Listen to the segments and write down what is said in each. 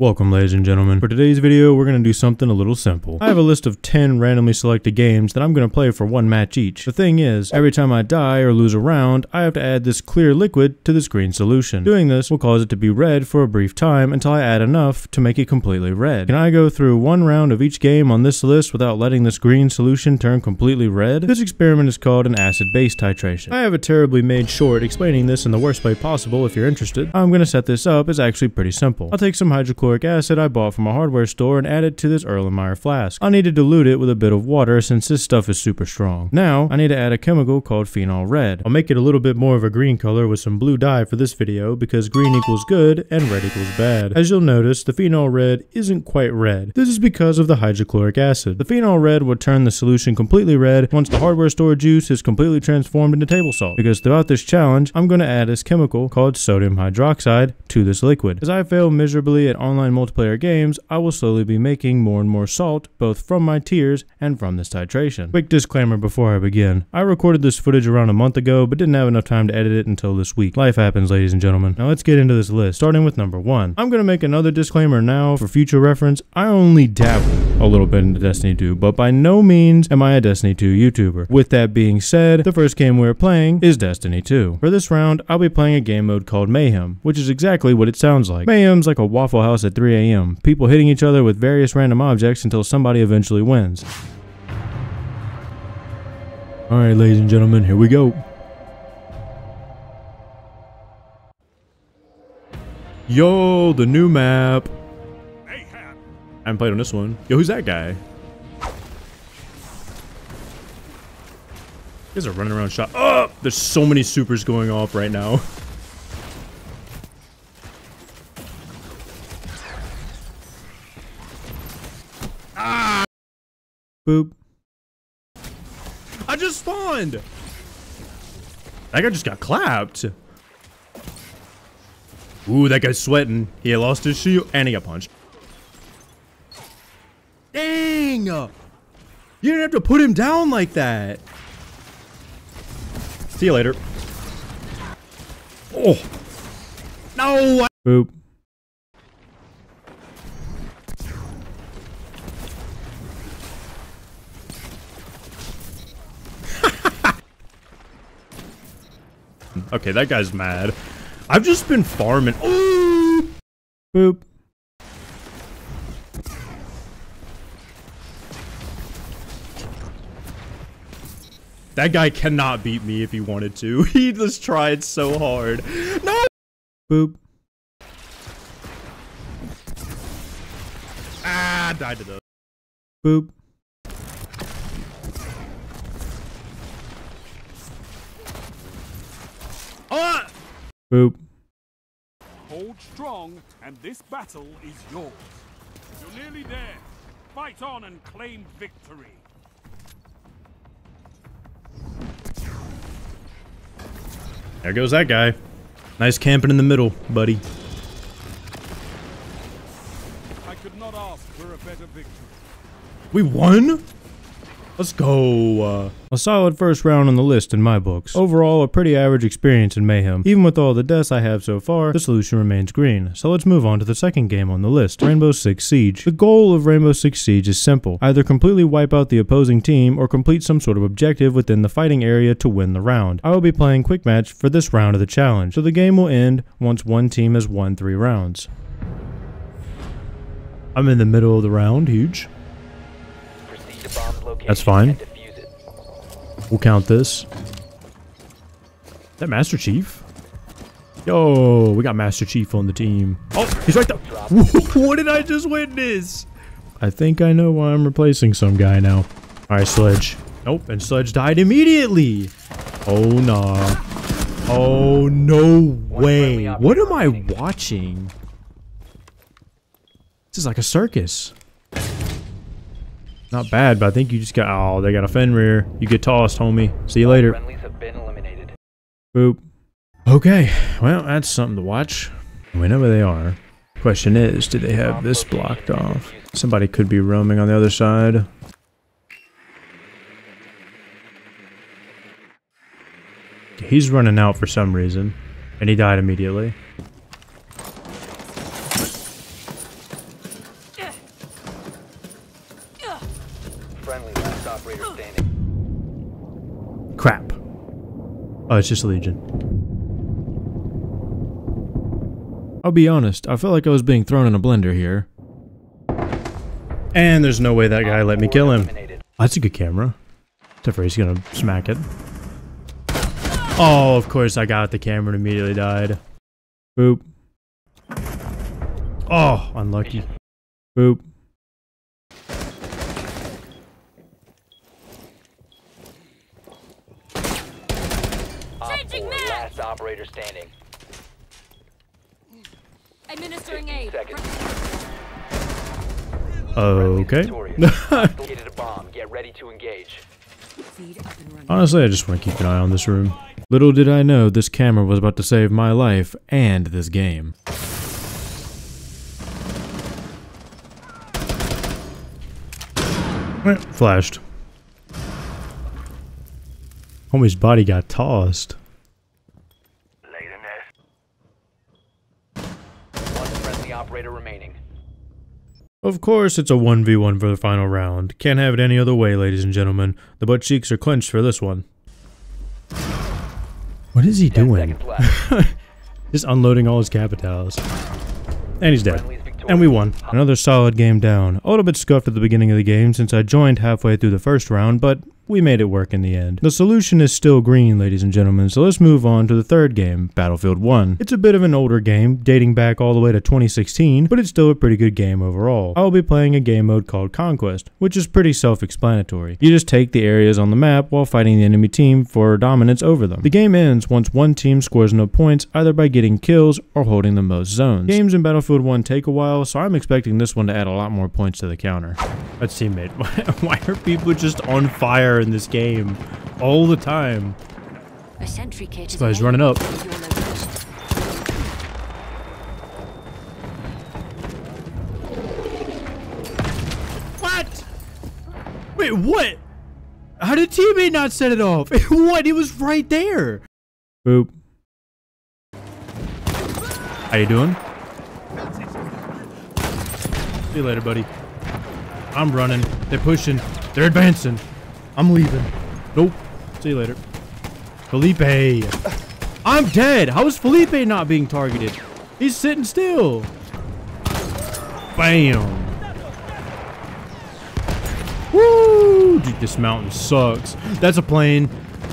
Welcome ladies and gentlemen. For today's video, we're going to do something a little simple. I have a list of 10 randomly selected games that I'm going to play for one match each. The thing is, every time I die or lose a round, I have to add this clear liquid to this green solution. Doing this will cause it to be red for a brief time until I add enough to make it completely red. Can I go through one round of each game on this list without letting this green solution turn completely red? This experiment is called an acid-base titration. I have a terribly made short explaining this in the worst way possible if you're interested. I'm going to set this up as actually pretty simple. I'll take some hydrochloric acid I bought from a hardware store and add it to this Erlenmeyer flask. I need to dilute it with a bit of water since this stuff is super strong. Now, I need to add a chemical called phenol red. I'll make it a little bit more of a green color with some blue dye for this video because green equals good and red equals bad. As you'll notice, the phenol red isn't quite red. This is because of the hydrochloric acid. The phenol red would turn the solution completely red once the hardware store juice is completely transformed into table salt. Because throughout this challenge, I'm going to add this chemical called sodium hydroxide to this liquid. As I fail miserably at online online multiplayer games, I will slowly be making more and more salt, both from my tears and from this titration. Quick disclaimer before I begin. I recorded this footage around a month ago, but didn't have enough time to edit it until this week. Life happens, ladies and gentlemen. Now let's get into this list, starting with number one. I'm gonna make another disclaimer now for future reference. I only dabble a little bit into Destiny 2, but by no means am I a Destiny 2 YouTuber. With that being said, the first game we're playing is Destiny 2. For this round, I'll be playing a game mode called Mayhem, which is exactly what it sounds like. Mayhem's like a Waffle House at 3 a.m. People hitting each other with various random objects until somebody eventually wins. Alright, ladies and gentlemen, here we go. Yo, the new map. I haven't played on this one. Yo, who's that guy? Guys are running around shot. Oh, there's so many supers going off right now. Boop. I just spawned! That guy just got clapped. Ooh, that guy's sweating. He lost his shield and he got punched. Dang! You didn't have to put him down like that. See you later. Oh. No! Boop. Okay, that guy's mad. I've just been farming. Ooh! Boop. That guy cannot beat me if he wanted to. He just tried so hard. No! Boop. Ah, died to the. Boop. Ah! Boop. Hold strong, and this battle is yours. You're nearly there. Fight on and claim victory. There goes that guy. Nice camping in the middle, buddy. I could not ask for a better victory. We won? Let's go. Uh, a solid first round on the list in my books. Overall, a pretty average experience in Mayhem. Even with all the deaths I have so far, the solution remains green. So let's move on to the second game on the list, Rainbow Six Siege. The goal of Rainbow Six Siege is simple. Either completely wipe out the opposing team or complete some sort of objective within the fighting area to win the round. I will be playing quick match for this round of the challenge, so the game will end once one team has won three rounds. I'm in the middle of the round, huge. That's fine. We'll count this. Is that Master Chief? Yo, we got Master Chief on the team. Oh, he's right there. what did I just witness? I think I know why I'm replacing some guy now. All right, Sledge. Nope, and Sledge died immediately. Oh, nah. Oh, no way. What am I watching? This is like a circus. Not bad, but I think you just got... Oh, they got a Fenrir. You get tossed, homie. See you later. Boop. Okay, well, that's something to watch. We know where they are. Question is, do they have this blocked off? Somebody could be roaming on the other side. He's running out for some reason, and he died immediately. friendly, last operator standing. Crap. Oh, it's just a Lesion. I'll be honest, I felt like I was being thrown in a blender here. And there's no way that guy let me kill him. eliminated. That's a good camera. Except for he's gonna smack it. Oh, of course I got the camera and immediately died. Boop. Oh, unlucky. Boop. Op Changing mag! last operator standing. Administering aid. seconds. Okay. A bomb. Get ready to engage. Feed up and running. Honestly, I just want to keep an eye on this room. Little did I know this camera was about to save my life and this game. Eh, Flashed. Homie's body got tossed. One friendly operator remaining. Of course, it's a 1v1 for the final round. Can't have it any other way, ladies and gentlemen. The butt cheeks are clenched for this one. What is he 10 doing? Just unloading all his capitals. And he's dead. And we won. Another solid game down. A little bit scuffed at the beginning of the game since I joined halfway through the first round, but we made it work in the end. The solution is still green, ladies and gentlemen, so let's move on to the third game, Battlefield 1. It's a bit of an older game, dating back all the way to 2016, but it's still a pretty good game overall. I'll be playing a game mode called Conquest, which is pretty self-explanatory. You just take the areas on the map while fighting the enemy team for dominance over them. The game ends once one team scores no points, either by getting kills or holding the most zones. Games in Battlefield 1 take a while, so I'm expecting this one to add a lot more points to the counter. Let's see, mate. Why are people just on fire in this game all the time? A sentry kit guy's running up. available at your location. What? Wait, what? How did teammate not set it off? what? It was right there. Boop. How you doing? See you later, buddy. I'm running. They're pushing. They're advancing. I'm leaving. Nope. See you later. Felipe. I'm dead. How is Felipe not being targeted? He's sitting still. Bam. Woo! Dude, this mountain sucks. That's a plane.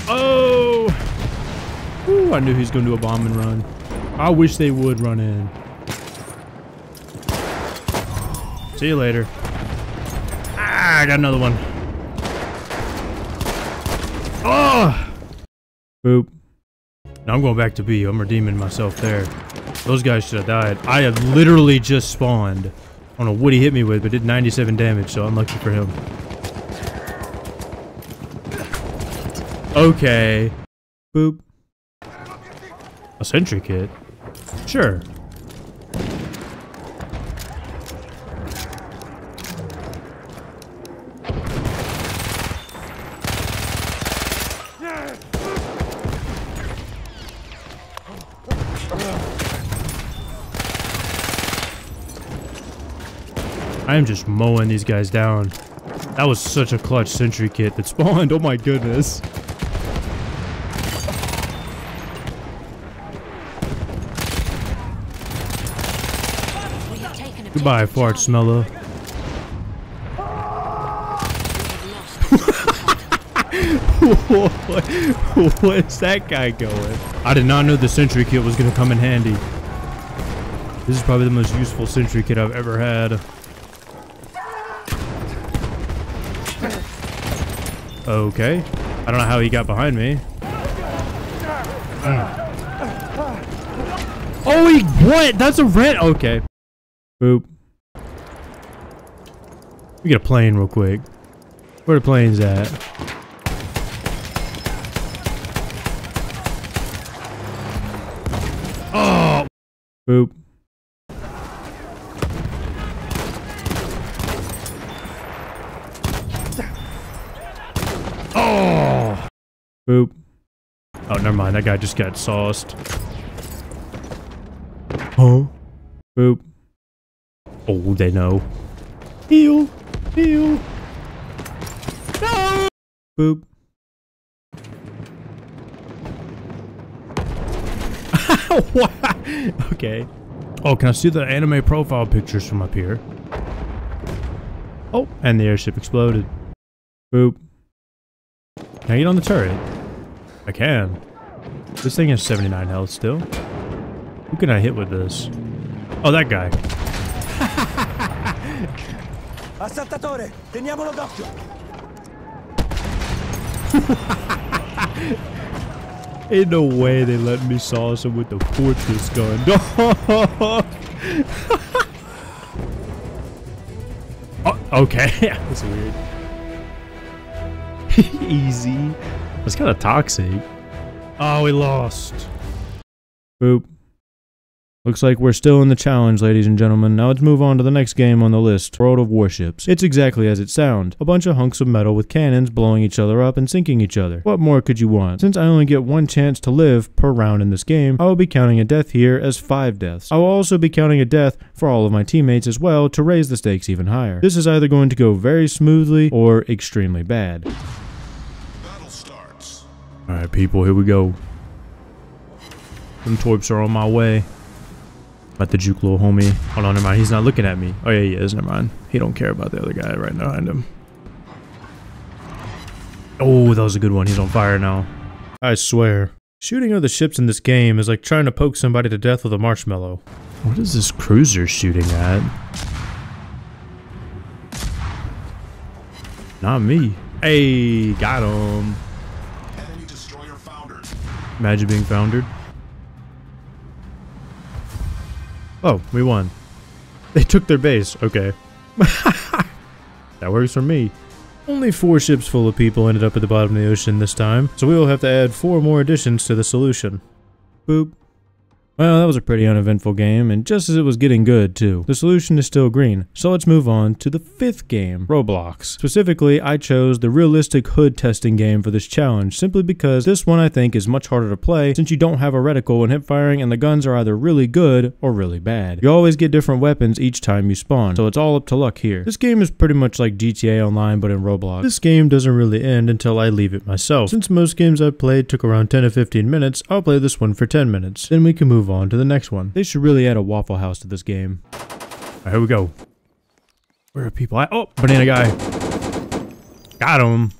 Oh! Woo, I knew he was going to do a bomb and run. I wish they would run in. See you later. Ah, I got another one. Oh! Boop. Now I'm going back to B. I'm redeeming myself there. Those guys should have died. I have literally just spawned. I don't know what he hit me with, but did 97 damage, so unlucky for him. Okay. Boop. A sentry kit? Sure. I am just mowing these guys down. That was such a clutch sentry kit that spawned. Oh my goodness. Goodbye, fart smeller. What's that guy going? I did not know the sentry kit was going to come in handy. This is probably the most useful sentry kit I've ever had. Okay. I don't know how he got behind me. Oh, he what? That's a red. Okay. Boop. We get a plane real quick. Where the plane's at? Oh. Boop. Oh. Boop. Oh, never mind. That guy just got sauced. Huh? Boop. Oh, they know. Heal. Heal. No! Boop. okay. Oh, can I see the anime profile pictures from up here? Oh, and the airship exploded. Boop. Can I get on the turret? I can. This thing has 79 health still. Who can I hit with this? Oh, that guy. Assaltatore, teniamolo d'occhio. Ain't no way they let me sauce him with the fortress gun. oh, okay. That's weird. Easy. That's kind of toxic. Oh, we lost. Boop. Looks like we're still in the challenge, ladies and gentlemen. Now let's move on to the next game on the list, World of Warships. It's exactly as it sounds. A bunch of hunks of metal with cannons blowing each other up and sinking each other. What more could you want? Since I only get one chance to live per round in this game, I will be counting a death here as five deaths. I will also be counting a death for all of my teammates as well to raise the stakes even higher. This is either going to go very smoothly or extremely bad. Battle starts. Alright people, here we go. Them torps are on my way. About the juke little homie. Hold on, never mind. He's not looking at me. Oh yeah, he is. Never mind. He don't care about the other guy right behind him. Oh, that was a good one. He's on fire now. I swear. Shooting other ships in this game is like trying to poke somebody to death with a marshmallow. What is this cruiser shooting at? Not me. Hey, got him. Enemy destroyer foundered. Imagine being foundered. Oh, we won. They took their base. Okay. that works for me. Only four ships full of people ended up at the bottom of the ocean this time, so we will have to add four more additions to the solution. Boop. Well, that was a pretty uneventful game, and just as it was getting good, too. The solution is still green, so let's move on to the fifth game, Roblox. Specifically, I chose the realistic hood testing game for this challenge, simply because this one I think is much harder to play since you don't have a reticle when hip firing and the guns are either really good or really bad. You always get different weapons each time you spawn, so it's all up to luck here. This game is pretty much like GTA Online but in Roblox. This game doesn't really end until I leave it myself. Since most games I've played took around 10 to 15 minutes, I'll play this one for 10 minutes. Then we can move on to the next one. They should really add a Waffle House to this game. Here we go. Where are people at? Oh, banana guy. Got him.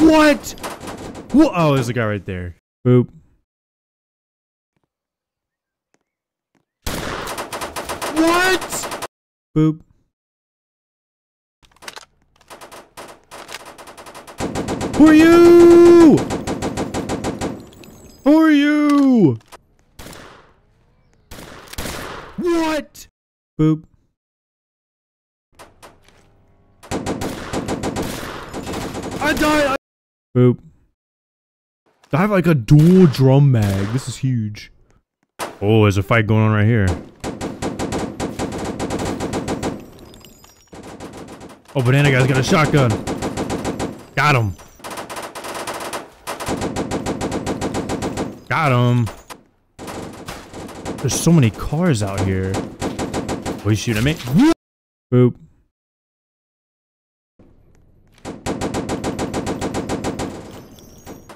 What? Whoa, oh, there's a guy right there. Boop. What? Boop. Who are you? Who are you? What? Boop. I died. I Boop. I have like a dual drum mag. This is huge. Oh, there's a fight going on right here. Oh, banana guy's got a shotgun. Got him. Got him. There's so many cars out here. Oh, he's shooting at me. Boop.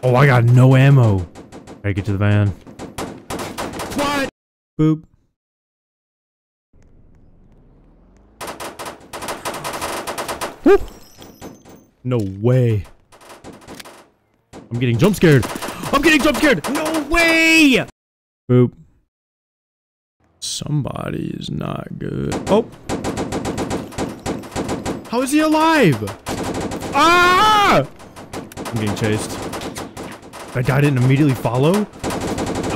Oh, I got no ammo. Gotta get to the van. What? Boop. Whoop. No way. I'm getting jump scared. I'm getting jump scared. No way. Boop. Somebody is not good. Oh. How is he alive? Ah! I'm getting chased. That guy didn't immediately follow?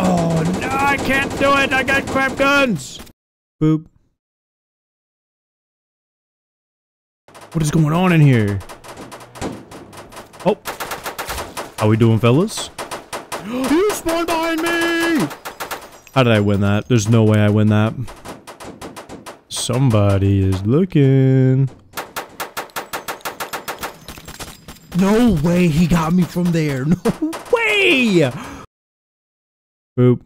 Oh, no, I can't do it. I got crap guns. Boop. What is going on in here? Oh. How we doing, fellas? behind me! How did I win that? There's no way I win that. Somebody is looking. No way he got me from there. No way! Boop.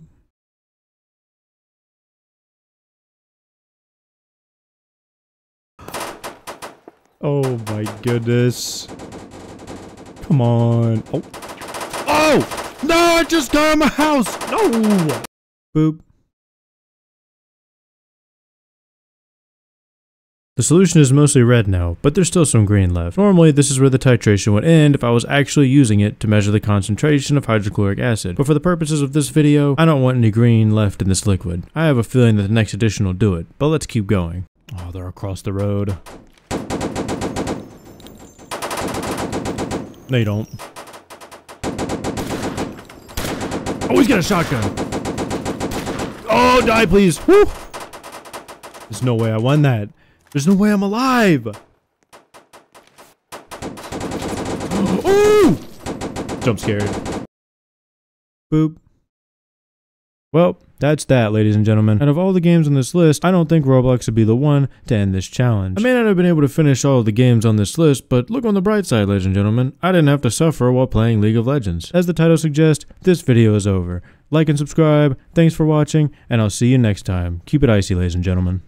Oh my goodness. Come on. Oh. Oh! No, I just got of my house! No! Boop. The solution is mostly red now, but there's still some green left. Normally, this is where the titration would end if I was actually using it to measure the concentration of hydrochloric acid, but for the purposes of this video, I don't want any green left in this liquid. I have a feeling that the next edition will do it, but let's keep going. Oh, they're across the road. They don't. Oh, he's got a shotgun. Oh, die, please. Woo! There's no way I won that. There's no way I'm alive. Ooh! Jump scared. Boop. Well, that's that, ladies and gentlemen. Out of all the games on this list, I don't think Roblox would be the one to end this challenge. I may not have been able to finish all of the games on this list, but look on the bright side, ladies and gentlemen. I didn't have to suffer while playing League of Legends. As the title suggests, this video is over. Like and subscribe, thanks for watching, and I'll see you next time. Keep it icy, ladies and gentlemen.